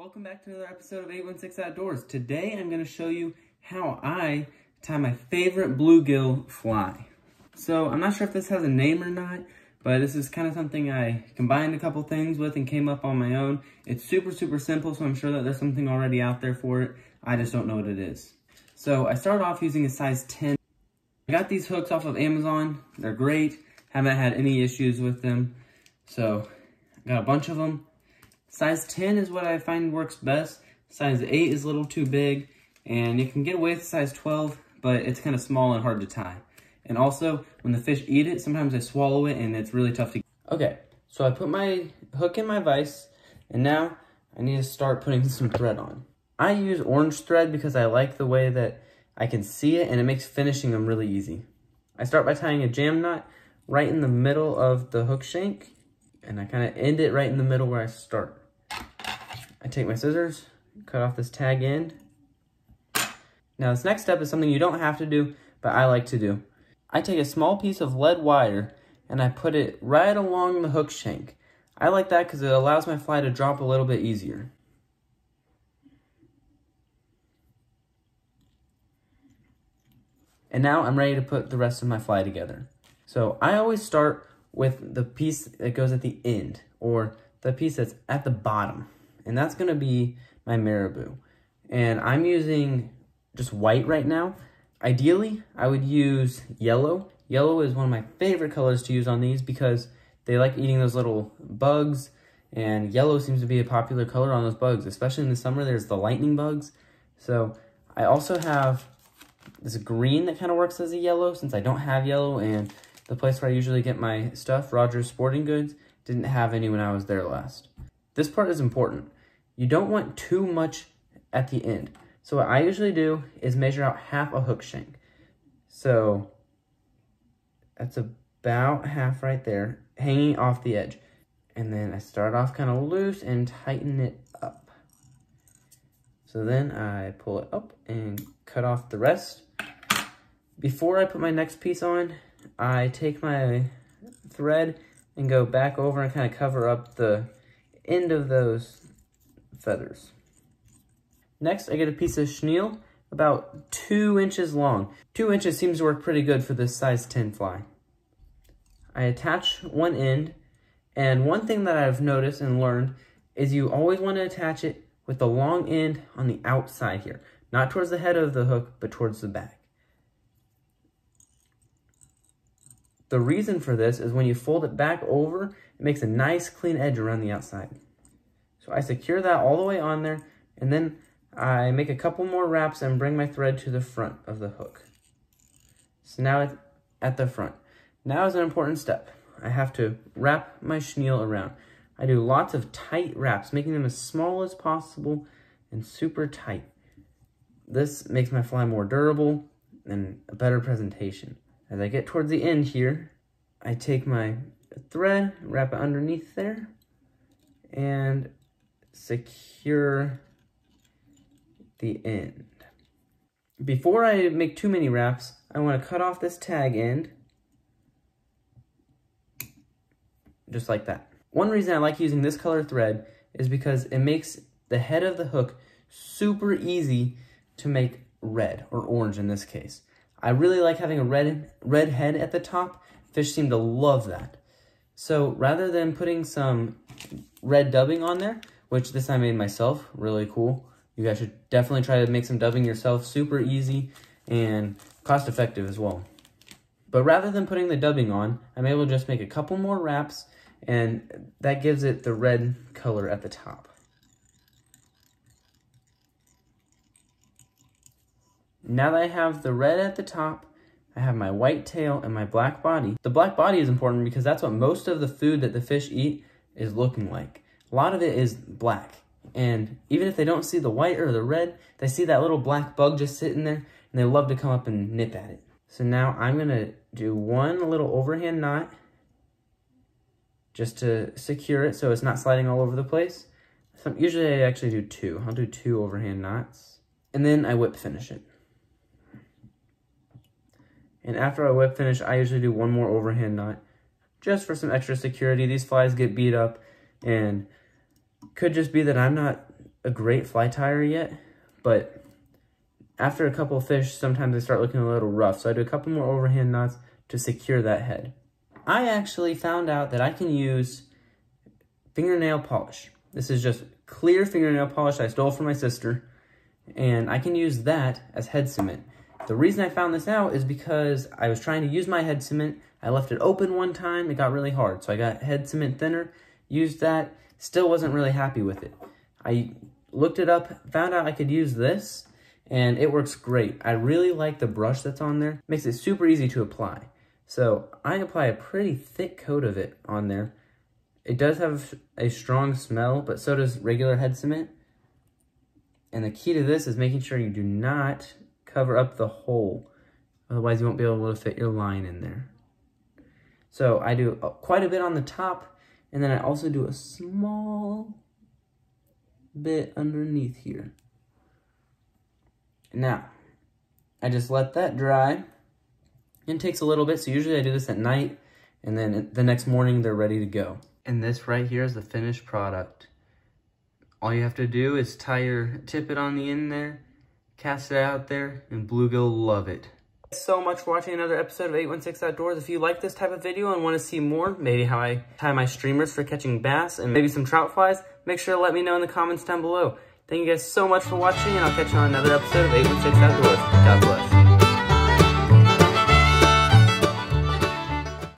Welcome back to another episode of 816 Outdoors. Today I'm going to show you how I tie my favorite bluegill fly. So I'm not sure if this has a name or not, but this is kind of something I combined a couple things with and came up on my own. It's super, super simple, so I'm sure that there's something already out there for it. I just don't know what it is. So I started off using a size 10. I got these hooks off of Amazon. They're great. Haven't had any issues with them. So I got a bunch of them. Size 10 is what I find works best. Size 8 is a little too big, and you can get away with size 12, but it's kind of small and hard to tie. And also, when the fish eat it, sometimes they swallow it, and it's really tough to... Okay, so I put my hook in my vise, and now I need to start putting some thread on. I use orange thread because I like the way that I can see it, and it makes finishing them really easy. I start by tying a jam knot right in the middle of the hook shank, and I kind of end it right in the middle where I start. I take my scissors, cut off this tag end. Now this next step is something you don't have to do, but I like to do. I take a small piece of lead wire and I put it right along the hook shank. I like that because it allows my fly to drop a little bit easier. And now I'm ready to put the rest of my fly together. So I always start with the piece that goes at the end or the piece that's at the bottom and that's going to be my marabou. And I'm using just white right now. Ideally, I would use yellow. Yellow is one of my favorite colors to use on these because they like eating those little bugs, and yellow seems to be a popular color on those bugs, especially in the summer, there's the lightning bugs. So I also have this green that kind of works as a yellow since I don't have yellow, and the place where I usually get my stuff, Rogers Sporting Goods, didn't have any when I was there last. This part is important. You don't want too much at the end. So what I usually do is measure out half a hook shank. So that's about half right there, hanging off the edge. And then I start off kind of loose and tighten it up. So then I pull it up and cut off the rest. Before I put my next piece on, I take my thread and go back over and kind of cover up the end of those feathers. Next, I get a piece of chenille about two inches long. Two inches seems to work pretty good for this size 10 fly. I attach one end, and one thing that I've noticed and learned is you always want to attach it with the long end on the outside here. Not towards the head of the hook, but towards the back. The reason for this is when you fold it back over, it makes a nice clean edge around the outside. So I secure that all the way on there, and then I make a couple more wraps and bring my thread to the front of the hook. So now it's at the front. Now is an important step. I have to wrap my chenille around. I do lots of tight wraps, making them as small as possible and super tight. This makes my fly more durable and a better presentation. As I get towards the end here, I take my thread, wrap it underneath there, and secure the end. Before I make too many wraps, I want to cut off this tag end, just like that. One reason I like using this color thread is because it makes the head of the hook super easy to make red, or orange in this case. I really like having a red, red head at the top. Fish seem to love that. So rather than putting some red dubbing on there, which this I made myself, really cool. You guys should definitely try to make some dubbing yourself, super easy and cost effective as well. But rather than putting the dubbing on, I'm able to just make a couple more wraps and that gives it the red color at the top. Now that I have the red at the top, I have my white tail and my black body. The black body is important because that's what most of the food that the fish eat is looking like a lot of it is black. And even if they don't see the white or the red, they see that little black bug just sitting there, and they love to come up and nip at it. So now I'm going to do one little overhand knot just to secure it so it's not sliding all over the place. So usually I actually do two. I'll do two overhand knots. And then I whip finish it. And after I whip finish, I usually do one more overhand knot just for some extra security. These flies get beat up and could just be that I'm not a great fly tier yet, but after a couple fish, sometimes they start looking a little rough. So I do a couple more overhand knots to secure that head. I actually found out that I can use fingernail polish. This is just clear fingernail polish I stole from my sister, and I can use that as head cement. The reason I found this out is because I was trying to use my head cement. I left it open one time. It got really hard. So I got head cement thinner, used that, still wasn't really happy with it. I looked it up, found out I could use this, and it works great. I really like the brush that's on there. Makes it super easy to apply. So I apply a pretty thick coat of it on there. It does have a strong smell, but so does regular head cement. And the key to this is making sure you do not cover up the hole. Otherwise, you won't be able to fit your line in there. So I do quite a bit on the top, and then I also do a small bit underneath here. Now, I just let that dry. It takes a little bit, so usually I do this at night, and then the next morning they're ready to go. And this right here is the finished product. All you have to do is tie your tippet on the end there, cast it out there, and bluegill love it. Thanks so much for watching another episode of 816 Outdoors. If you like this type of video and want to see more, maybe how I tie my streamers for catching bass and maybe some trout flies, make sure to let me know in the comments down below. Thank you guys so much for watching, and I'll catch you on another episode of 816 Outdoors. God bless.